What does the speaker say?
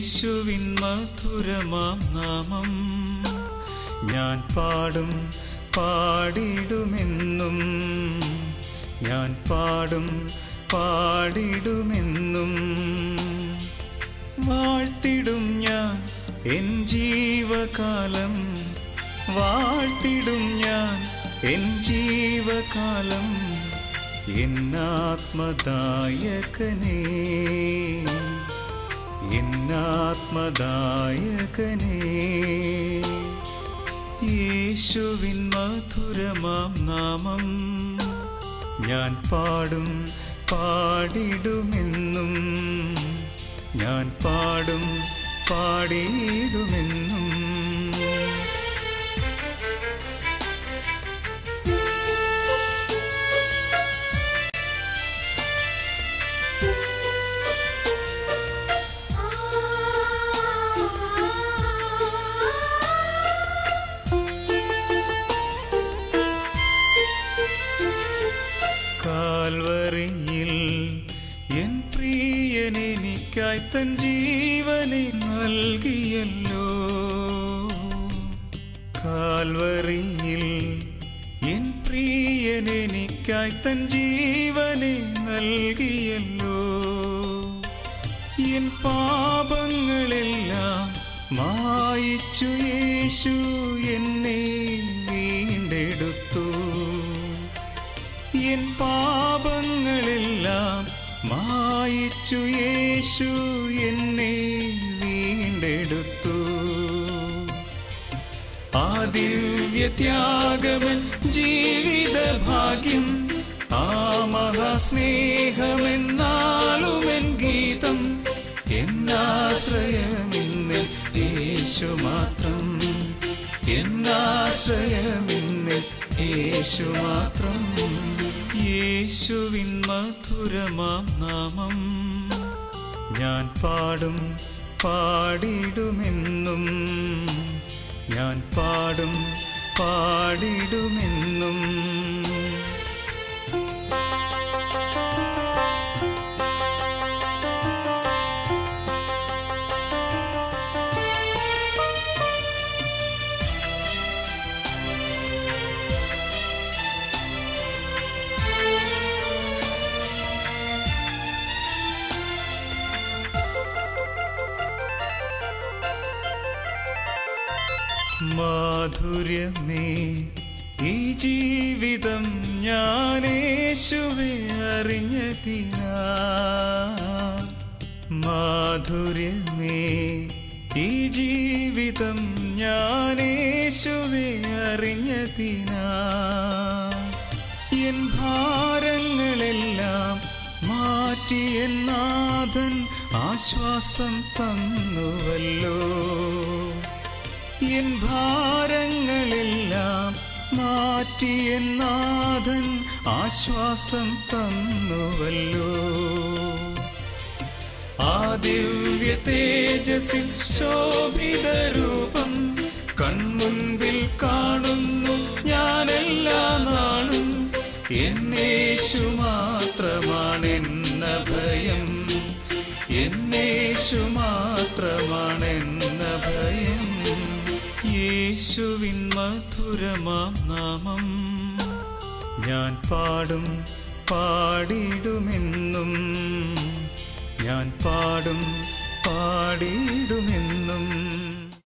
യേശുവിൻ മധുരമാം നാമം. ഞാൻ പാടും പാടിടുമെന്നും. ഞാൻ പാടും പാടിടുമെന്നും. വാഴ്ത്തിടും ഞാൻ എൻ ജീവകാലം. വാഴ്ത്തിടും ഞാൻ എൻ ജീവകാലം. എന്നാത്മദായകനേ എന്നാത്മദായകനേ യേശുവിൻ മധുരമാം നാമം ഞാൻ പാടും പാടിടുമെന്നും ഞാൻ പാടും പാടിയിടുമെന്നും എനിക്കായി തൻ ജീവനെ നൽകിയല്ലോ. കാൽവറിയിൽ എൻ പ്രിയൻ എനിക്കായി തൻ ജീവനെ നൽകിയല്ലോ. എൻ പാപങ്ങളെല്ലാം മായിച്ചു യേശു എന്നെ വീണ്ടെടുത്തു. എൻ പാപങ്ങളെല്ലാം മായിച്ചു യേശു എന്നെ വീണ്ടെടുത്തു. ആ ദിവ്യത്യാഗമൻ ജീവിത ഭാഗ്യം ആ മഹാസ്നേഹമെന്നാളുമെൻ ഗീതം എന്നാശ്രയമിന്നിൽ യേശു മാത്രം. എന്നാശ്രയമിന്നിൽ യേശു മാത്രം. യേശുവിൻ മധുരമാം നാമം. ഞാൻ പാടും പാടിടുമെന്നും. ഞാൻ പാടും പാടിടുമെന്നും. മാധുര്യമേ ഈ ജീവിതം ഞാനേശുവെ അറിഞ്ഞതിനാ മാധുര്യമേ ഈ ജീവിതം ഞാനേശുവെ അറിഞ്ഞതിനാ എൻ ഭാരങ്ങളെല്ലാം മാറ്റിയ നാഥൻ ആശ്വാസം തന്നുവല്ലോ. എൻ ഭാരങ്ങളെല്ലാം മാറ്റിയ നാഥൻ ആശ്വാസം തന്നുവല്ലോ. ആ ദിവ്യ തേജസ്സിൽ ശോഭിത രൂപം കൺമുൻപിൽ കാണുന്നു ഞാനെല്ലാ യേശുവിൻ മധുരമാം നാമം. ഞാൻ പാടും പാടിടുമെന്നും ഞാൻ പാടും പാടിടുമെന്നും